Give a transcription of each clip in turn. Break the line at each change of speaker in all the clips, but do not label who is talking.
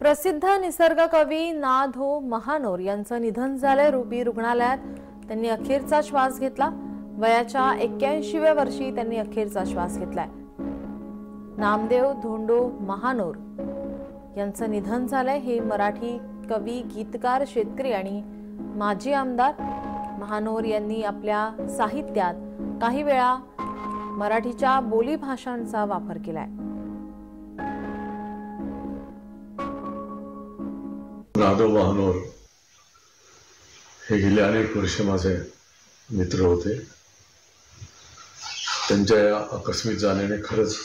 प्रसिद्ध निसर्ग कवी ना धो महानोर यांचं निधन झालंय रुबी रुग्णालयात. त्यांनी अखेरचा श्वास घेतला. वयाच्या एक्क्याऐंशीव्या वर्षी त्यांनी अखेरचा श्वास घेतलाय. नामदेव धोंडो महानोर यांचं निधन झालंय. हे मराठी कवी गीतकार शेतकरी आणि माजी आमदार महानोर यांनी आपल्या साहित्यात काही वेळा मराठीच्या बोलीभाषांचा वापर केलाय.
नादो महानोर हे गेले अनेक वर्ष माझे मित्र होते. त्यांच्या या आकस्मिक जाण्याने खरंच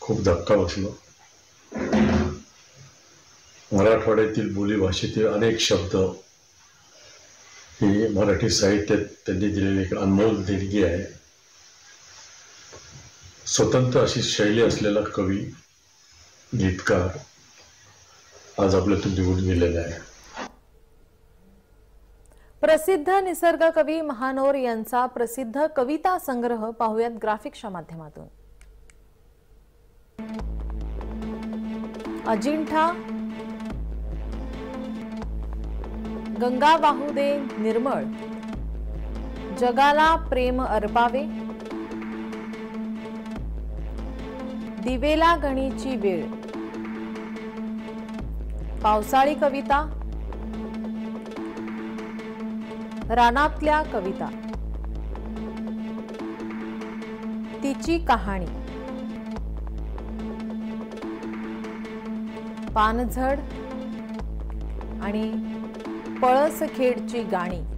खूप धक्का बसलो. मराठवाड्यातील बोलीभाषेतील अनेक शब्द ही मराठी साहित्यात त्यांनी दिलेली एक अनमोल देणगी आहे. स्वतंत्र अशी शैली असलेला कवी गीतकार आज आपल्यातून निवडून गेलेला आहे.
प्रसिद्ध निसर्ग कवी महानोर यांचा प्रसिद्ध कविता संग्रह पाहुयात ग्राफिक्सच्या माध्यमातून. अजिंठा गंगा वाहू दे निर्मळ जगाला प्रेम अर्पावे दिवेला गणीची वेळ. पावसाळी कविता. रानातल्या कविता. तिची कहाणी. पानझड आणि पळसखेडची गाणी.